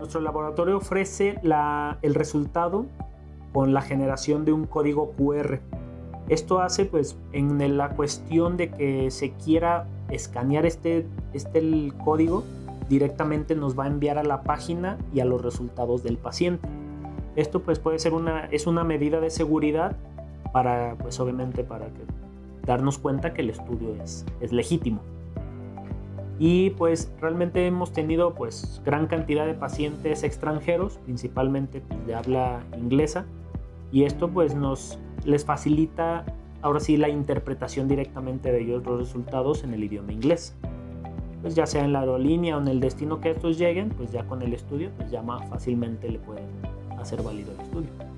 Nuestro laboratorio ofrece el resultado con la generación de un código QR. Esto hace pues en la cuestión de que se quiera escanear este, este el código, directamente nos va a enviar a la página y a los resultados del paciente. Esto pues puede ser una, es una medida de seguridad para pues obviamente para que, darnos cuenta que el estudio es, es legítimo. Y pues realmente hemos tenido pues gran cantidad de pacientes extranjeros, principalmente pues, de habla inglesa, y esto pues nos les facilita ahora sí la interpretación directamente de ellos los resultados en el idioma inglés. Pues ya sea en la aerolínea o en el destino que estos lleguen, pues ya con el estudio, pues ya más fácilmente le pueden hacer válido el estudio.